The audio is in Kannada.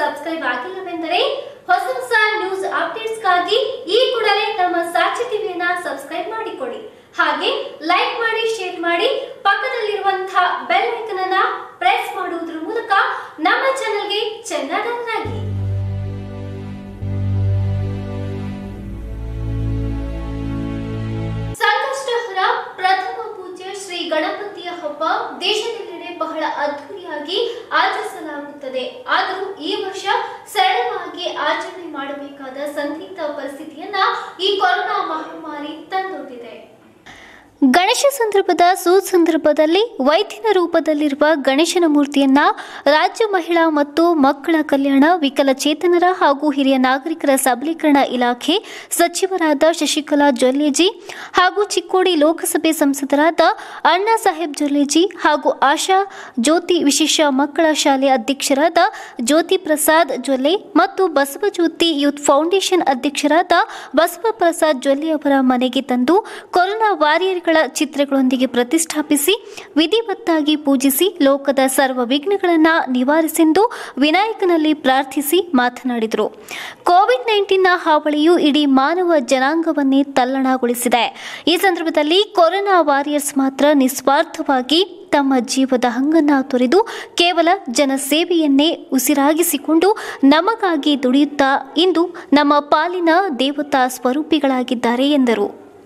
ಸಬ್ಸ್ಕ್ರೈಬ್ ಆಗಿಲ್ಲವೆಂದರೆ ಹೊಸ ಹೊಸ ನ್ಯೂಸ್ ಅಪ್ಡೇಟ್ಸ್ಗಾಗಿ ಈ ಕೂಡಲೇ ನಮ್ಮ ಸಾಕ್ಷಿ ಟಿವಿಯನ್ನ ಸಬ್ಸ್ಕ್ರೈಬ್ ಮಾಡಿಕೊಳ್ಳಿ. ಹಾಗೆ ಲೈಕ್ ಮಾಡಿ, ಶೇರ್ ಮಾಡಿ ಪಕ್ಕದಲ್ಲಿರುವಂತಹ ಬೆಲ್ ಐಕನ್ ಪ್ರೆಸ್ ಮಾಡುವುದರ ಮೂಲಕ ನಮ್ಮ ಚಾನೆಲ್ಗೆ ಚೆನ್ನಾಗಿ ಸಂಕಷ್ಟಹರ ಪ್ರಥಮ ಪೂಜೆ ಶ್ರೀ ಗಣಪತಿಯ ಹಬ್ಬ ದೇಶದೆಲ್ಲೆಡೆ ಬಹಳ ಅದ್ಧೂರಿಯಾಗಿ ಆಚರಿಸಲಾಗುತ್ತದೆ. ಆದರೂ ಈ ವರ್ಷ ಗಣೇಶ ಸಂದರ್ಭದ ಸುಸಂದರ್ಭದಲ್ಲಿ ವೈದ್ಯನ ರೂಪದಲ್ಲಿರುವ ಗಣೇಶನ ಮೂರ್ತಿಯನ್ನ ರಾಜ್ಯ ಮಹಿಳಾ ಮತ್ತು ಮಕ್ಕಳ ಕಲ್ಯಾಣ, ವಿಕಲಚೇತನರ ಹಾಗೂ ಹಿರಿಯ ನಾಗರಿಕರ ಸಬಲೀಕರಣ ಇಲಾಖೆ ಸಚಿವರಾದ ಶಶಿಕಲಾ ಜೊಲ್ಲೇಜಿ ಹಾಗೂ ಚಿಕ್ಕೋಡಿ ಲೋಕಸಭೆ ಸಂಸದರಾದ ಅಣ್ಣಾ ಸಾಹೇಬ್ ಜೊಲ್ಲೇಜಿ ಹಾಗೂ ಆಶಾ ಜ್ಯೋತಿ ವಿಶೇಷ ಮಕ್ಕಳ ಶಾಲೆ ಅಧ್ಯಕ್ಷರಾದ ಜ್ಯೋತಿ ಪ್ರಸಾದ್ ಜೊಲ್ಲೆ ಮತ್ತು ಬಸವ ಜ್ಯೋತಿ ಯೂತ್ ಫೌಂಡೇಶನ್ ಅಧ್ಯಕ್ಷರಾದ ಬಸವ ಪ್ರಸಾದ್ ಜೊಲ್ಲೆ ಅವರ ಮನೆಗೆ ತಂದು ಕೊರೋನಾ ವಾರಿಯರ್ಗಳ ಚಿತ್ರಗಳೊಂದಿಗೆ ಪ್ರತಿಷ್ಠಾಪಿಸಿ, ವಿಧಿವತ್ತಾಗಿ ಪೂಜಿಸಿ, ಲೋಕದ ಸರ್ವ ವಿಘ್ನಗಳನ್ನು ನಿವಾರಿಸೆಂದು ವಿನಾಯಕನಲ್ಲಿ ಪ್ರಾರ್ಥಿಸಿ ಮಾತನಾಡಿದರು. ಕೋವಿಡ್ ನೈನ್ಟೀನ್ನ ಹಾವಳಿಯು ಇಡೀ ಮಾನವ ಜನಾಂಗವನ್ನೇ ತಲ್ಲಣಗೊಳಿಸಿದೆ. ಈ ಸಂದರ್ಭದಲ್ಲಿ ಕೊರೋನಾ ವಾರಿಯರ್ಸ್ ಮಾತ್ರ ನಿಸ್ವಾರ್ಥವಾಗಿ ತಮ್ಮ ಜೀವದ ಹಂಗನ್ನ ತೊರೆದು ಕೇವಲ ಜನಸೇವೆಯನ್ನೇ ಉಸಿರಾಗಿಸಿಕೊಂಡು ನಮಗಾಗಿ ದುಡಿಯುತ್ತಾ ಇಂದು ನಮ್ಮ ಪಾಲಿನ ದೇವತಾ ಸ್ವರೂಪಿಗಳಾಗಿದ್ದಾರೆ ಎಂದರು.